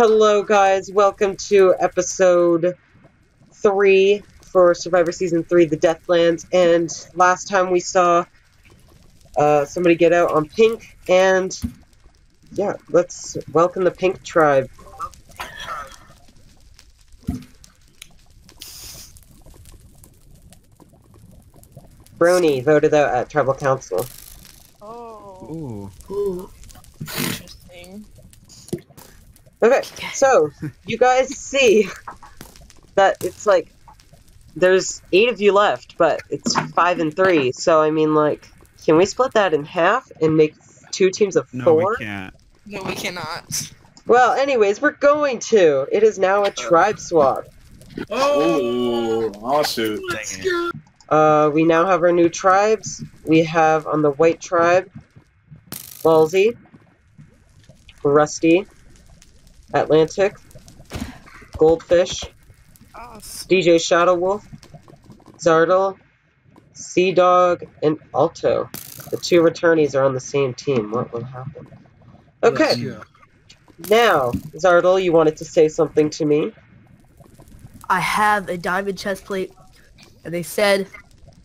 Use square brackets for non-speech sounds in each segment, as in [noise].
Hello, guys. Welcome to episode three for Survivor Season 3, The Deathlands. And last time we saw uh, somebody get out on Pink, and yeah, let's welcome the Pink Tribe. Brony voted out at Tribal Council. Oh, Ooh. interesting. Okay, so you guys see that it's like there's eight of you left, but it's five and three. So I mean, like, can we split that in half and make two teams of No, four? we can't. No, we cannot. Well, anyways, we're going to. It is now a tribe swap. Oh, oh shoot. Dang it. Uh, we now have our new tribes. We have on the white tribe, Ballsy, Rusty, Atlantic, Goldfish, DJ Shadow Wolf, Zardel, Sea Dog, and Alto. The two returnees are on the same team. What will happen? Okay, now, Zardel, you wanted to say something to me. I have a diamond chest plate, and they said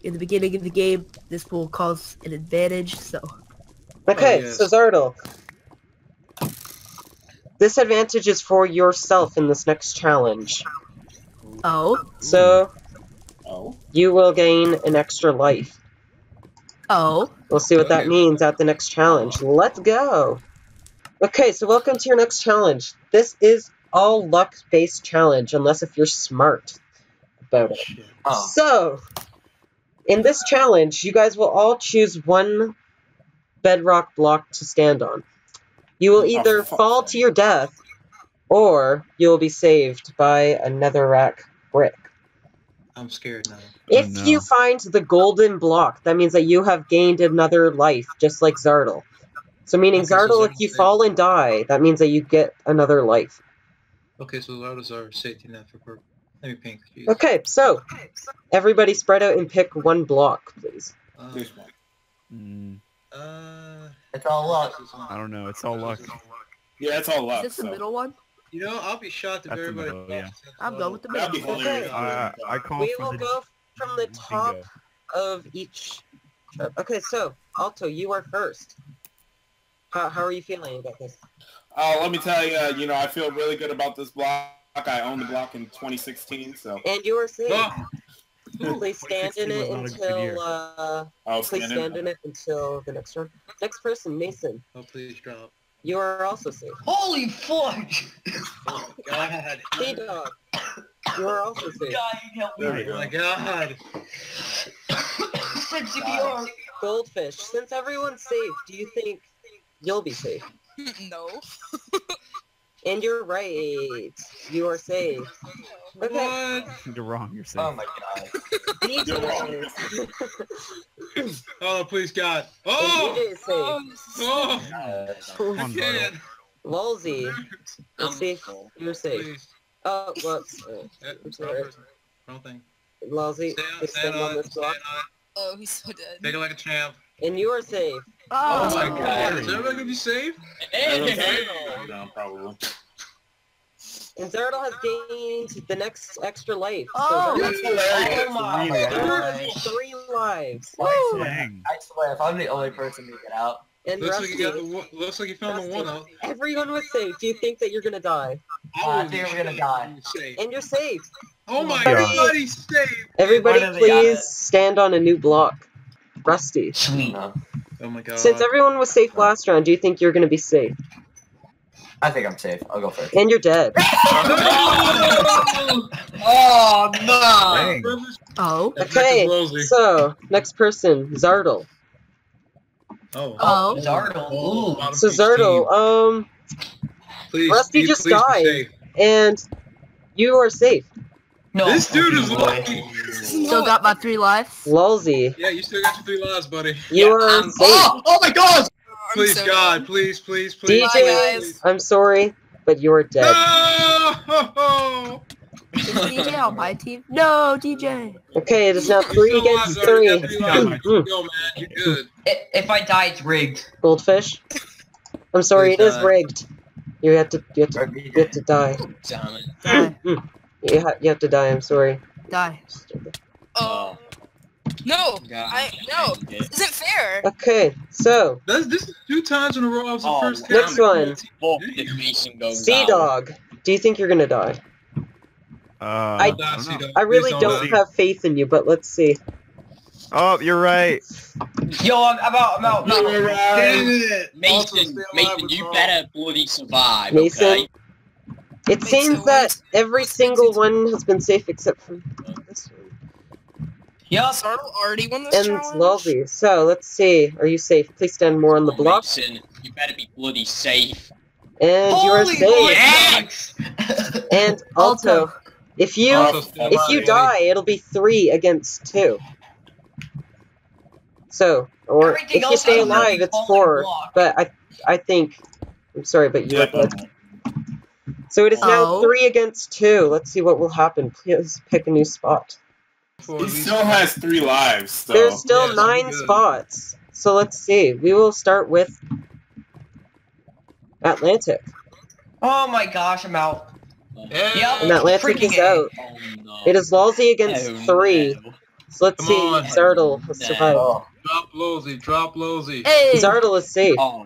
in the beginning of the game this will cause an advantage. So Okay, oh, yes. so Zardel. This advantage is for yourself in this next challenge. oh So, Oh. you will gain an extra life. oh We'll see what that means at the next challenge. Let's go! Okay, so welcome to your next challenge. This is all luck-based challenge, unless if you're smart about it. Oh. So, in this challenge, you guys will all choose one bedrock block to stand on. You will either Oh, fall to your death, or you will be saved by a netherrack brick. I'm scared now. If no. you find the golden block, that means that you have gained another life, just like Zardel. So meaning Okay, so Zardel, if you safe. fall and die, that means that you get another life. Okay, so those our safety net for purple. Let me pink. Jeez. Okay, so everybody spread out and pick one block, please. Uh, Mm, uh, It's all luck. I don't know. It's all luck. Yeah, it's all luck. is luck. this the so- middle one? You know, I'll be shocked if That's the everybody. middle, yeah. I'm going with the That'd be middle. hilarious. Uh, I call We will the go from the top bingo. of each. Okay, so Alto, you are first. How, how are you feeling about this? Uh, let me tell you, uh, you know, I feel really good about this block. I owned the block in 2016, so And you are safe. Oh, Please stand in it was not a good year. until. Uh, I'll please stand stand in. in it until the next round. Next person, Mason. oh, please drop. You are also safe. Holy fuck! Oh, God. Sea Dog. You are also safe. God, help me. There we Oh, my God. Send CPR. Goldfish. Since everyone's safe, do you think you'll be safe? [laughs] no. [laughs] And you're right. You are safe. Okay. What? You're wrong. You're safe. Oh my god. [laughs] DJ. Oh, please, God. Oh! DJ is safe. Oh, this is- Oh! Uh, Come I on, can't. Lulzy. Let's see. You're safe. Please. Oh, whoops. Uh, I'm wrong sorry. person. Wrong thing. Lulzy, Stay on, just stand stand on on, this block. on oh, he's so dead. it. Take it like a champ. And you are safe. Oh, Oh, my my God. God. Is everybody gonna be safe? No, probably. And Zardel has gained the next extra life. Oh, so That's Zardel hilarious. Oh my has gosh. three lives. Dang. I swear, if I'm the only person to get out, And Looks like, you got the looks like you found the one out. everyone was safe. Do you think that you're gonna die? Uh, I think we're gonna die. Safe. And you're safe. Oh my God. god, he's safe! Everybody, Why do they got please stand on a new block. Rusty. sweet. Oh my god. Since everyone was safe last round, do you think you're gonna be safe? I think I'm safe. I'll go first. And you're dead. [laughs] oh no! Dang. oh, Okay, so next person, Zardel. Oh. Oh. Zardel. Ooh. bottom So piece Zardel, um, Please, Rusty please, just please died. and you are safe. No. This dude is boy. lucky. still got my three lives. Lulzy, Yeah, you still got your three lives, buddy. you Yeah, are safe. Oh, oh my god! I'm Please, so God, dead. please, please, please. DJ, guys. I'm sorry, but you are dead. No! Is DJ on my team? No, DJ. Okay, it is now three against alive, Zardel. You got three. three. Yo, man, you're good. If I die, it's rigged. Goldfish. I'm sorry, it Please is uh, rigged. You have to. You have to. You have to die. Damn it. Die. You, ha- you have to die. I'm sorry. Die. Oh. No! God, I- no. dang it. Isn't fair! Okay, so That's, this is two times in a row I was the Oh, first Next one. Fuck the mission goes Sea. Dog. Do you think you're gonna die? Uh, I- I, Don't die, don't Sea know. Dog. I really don't have faith in you, but let's see. Oh, you're right. Yo, I'm, I'm out, I'm out. No. Dang it! Also, Mason, stay alive Mason, you better bloody survive, Mason? okay? It Wait, seems so that wait. every single one has been safe except for this one. Yup. Sartle already won this And challenge? Lulzy. So let's see. Are you safe? Please stand more on the block. Mason, you better be bloody safe. And you are safe. Yes! And [laughs] Alto. Alto. If you Also, if you die, it'll be three against two. So, or Everything if you stay alive, it's four. block. But I I think I'm sorry, but you Yeah, are good. So it is now Oh. three against two. Let's see what will happen. Please pick a new spot. He still has three lives, so. There's still Yeah, nine spots. So let's see. We will start with Atlantic. Oh my gosh, I'm out. Yeah. Yep. And Atlantic Freaking is out. Oh, no. It is Lalsy against Oh, three. no. So let's Come see. on. Zardel has No. survived. Oh. Drop Losey, drop Losey. Hey! Zardel is safe. Oh.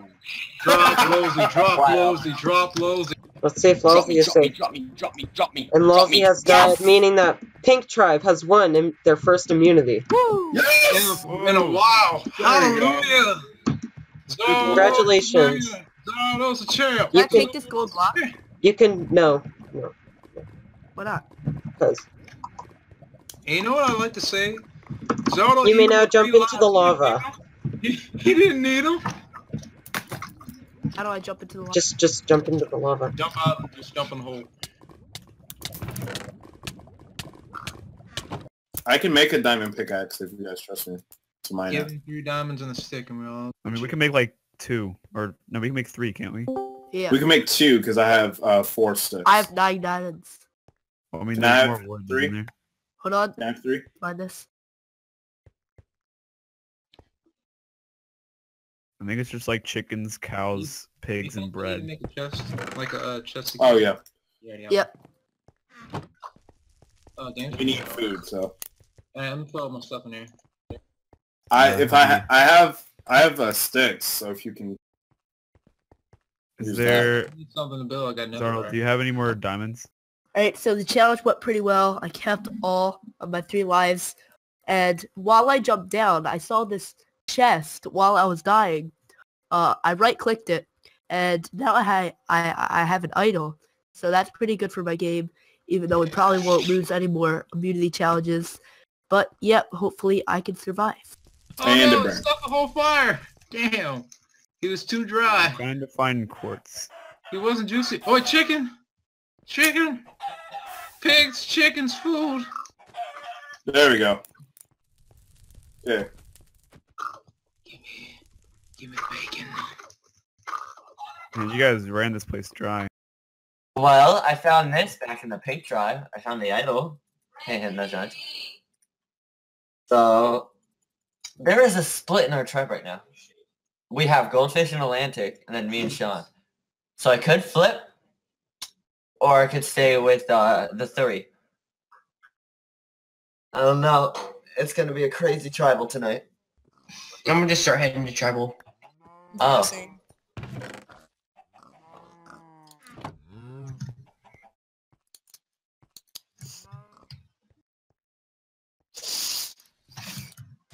Drop Losey, drop Wow. Losey, drop Losey. Let's see if Drop is safe. drop me, drop me, drop me. And drop me. Has died, Yes! meaning that Pink Tribe has won in their first immunity. Woo! Yes! In a while. There you go. Hallelujah. Zardos, Congratulations. man. Zardos a champ. Can I You can- take this gold block? You can no, Why not? because And you know what I like to say? Zardo, You may now jump into the lava. He, [laughs] he didn't need him. How do I jump into the water? just just jump into the lava. Jump out and just jump in the hole. I can make a diamond pickaxe if you guys trust me. It's mine. Give him three diamonds and a stick and we're all... I mean, we can make like two, or no, we can make three, can't we? Yeah. We can make two because I have uh, four sticks. I have nine diamonds. Well, I mean, Can I have more three? in there. Hold on. Can I have three? Find this. I think it's just like chickens, cows, pigs, and think we need to bread. Make a chest, like a uh, chest. Oh yeah, Yep. Oh, damn. we need food. So Alright, I'm gonna put all my stuff in here. I Yeah, if I ha- I have I have uh, sticks. So if you can, Is there, something to build. I got nothing. Darl, do you have any more diamonds? Alright, so the challenge went pretty well. I kept all of my three lives. And while I jumped down, I saw this chest while I was dying. Uh, I right-clicked it, and now I, I I have an idol. So that's pretty good for my game, even though we probably won't lose any more immunity challenges. But yep, hopefully I can survive. Oh And a no, burn. it's stuck the whole fire. Damn. He was too dry. I'm trying to find quartz. He wasn't juicy. Oh, chicken. Chicken. Pigs, chickens, food. there we go. Yeah. Give me, give me bacon. Man, you guys ran this place dry. Well, I found this back in the pink tribe. I found the idol. Hey, that's right. So, there is a split in our tribe right now. We have Goldfish and Atlantic, and then me and Sean. So I could flip, or I could stay with uh, the three. I don't know. It's gonna be a crazy tribal tonight. I'm gonna just start heading to tribal. Oh.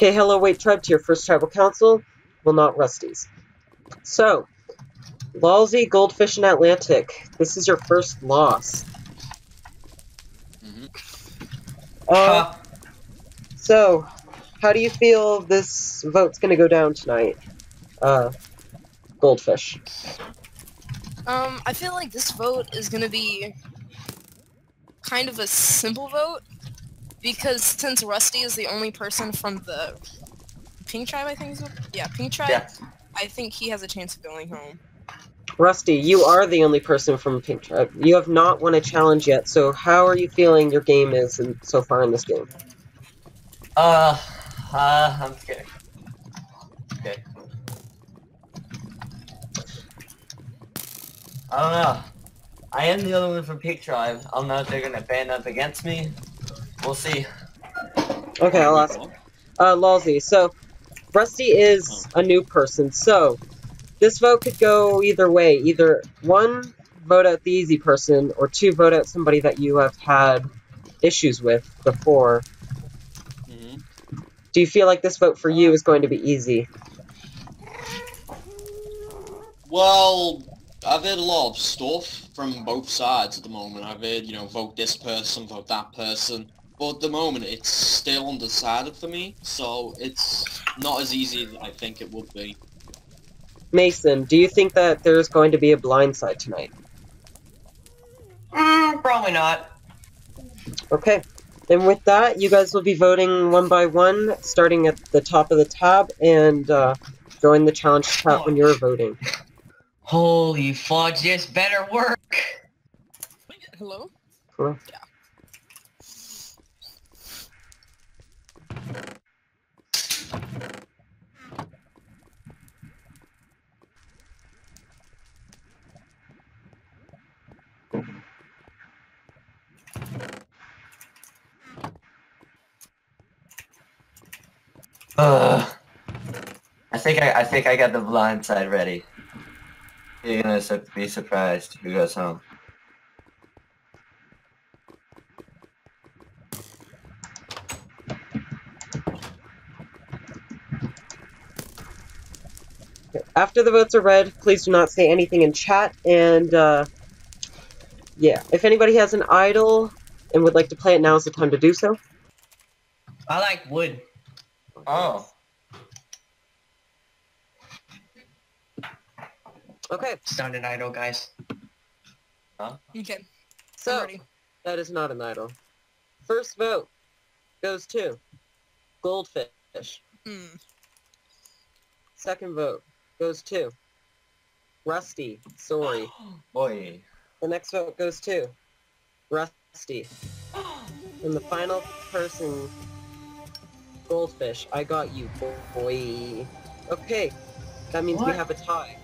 Okay, hello, wait, tribe to your first tribal council. Well, not Rusty's. So, Lalsy, Goldfish, and Atlantic. This is your first loss. Mhm. Uh, Huh. so, how do you feel this vote's gonna go down tonight? Uh, Goldfish. Um, I feel like this vote is gonna be kind of a simple vote because since Rusty is the only person from the Pink Tribe, I think. Is what, yeah, Pink Tribe. Yeah. I think he has a chance of going home. Rusty, you are the only person from Pink Tribe. You have not won a challenge yet, so how are you feeling your game is in, so far in this game? Uh, uh, I'm scared. Okay. I don't know. I am the only one from Pink Tribe. I don't know if they're gonna band up against me. We'll see. Okay, I'll ask. Uh, Lalsy, so Rusty is a new person, so this vote could go either way. Either one, vote out the easy person, or two, vote out somebody that you have had issues with before. Mhm. Do you feel like this vote for you is going to be easy? Well, I've heard a lot of stuff from both sides at the moment. I've heard, you know, vote this person, vote that person. But at the moment, it's still undecided for me, so it's not as easy as I think it would be. Mason, do you think that there's going to be a blind side tonight? Mm, probably not. Okay. And with that, you guys will be voting one by one, starting at the top of the tab, and uh, join the challenge chat when you're voting. Holy fudge, this better work. Hello. Hello? Ugh. I think I, I think I got the blind side ready. You're gonna su- be surprised who goes home. After the votes are read, please do not say anything in chat, and uh, yeah, if anybody has an idol and would like to play it, now is the time to do so. I like wood. Oh. Okay, It's not an idol, guys. Huh? Okay. I'm so that is not an idol. First vote goes to Goldfish. Hmm. Second vote goes to Rusty. Sorry. [gasps] Boy. The next vote goes to Rusty. [gasps] And the final person, Goldfish. I got you, boy. Okay, that means we have a tie.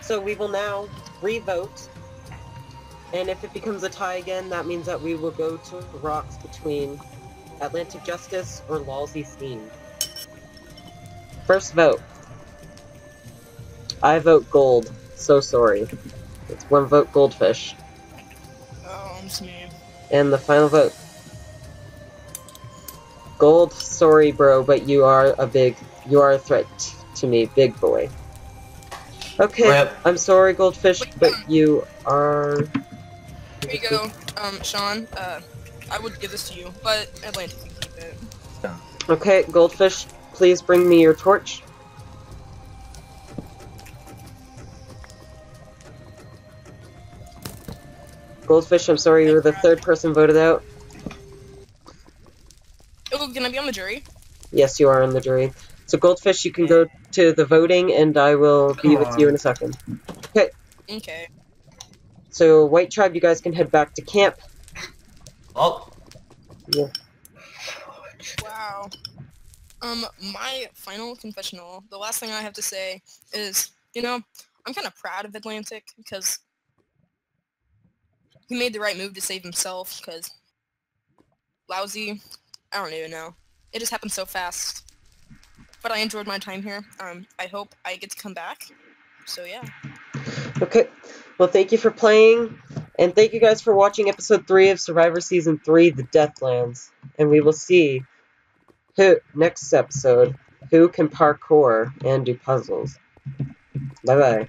So we will now re-vote. And if it becomes a tie again, that means that we will go to rocks between Atlantic Justice or Lalsy Scene. First vote. I vote gold. So sorry. It's one vote goldfish. Oh, I'm smooth. And the final vote. Gold, sorry bro, but you are a big, you are a threat to me, big boy. Okay, Rip. I'm sorry goldfish, but you are... Here you go, um, Sean. Uh, I would give this to you, but Atlantic can keep it. Okay, goldfish, please bring me your torch. Goldfish, I'm sorry you were the third person voted out. Can I be on the jury? Yes, you are on the jury. So Goldfish, you can go to the voting, and I will be Come with you in a second. Okay. Okay. So White Tribe, you guys can head back to camp. Oh. Yeah. Wow. Um, my final confessional, the last thing I have to say is, you know, I'm kind of proud of Atlantic because he made the right move to save himself because lousy, I don't even know. It just happened so fast. But I enjoyed my time here. Um, I hope I get to come back. So yeah. Okay. Well, thank you for playing, and thank you guys for watching episode 3 of Survivor Season 3, The Deathlands. And we will see who, next episode, who can parkour and do puzzles. Bye-bye.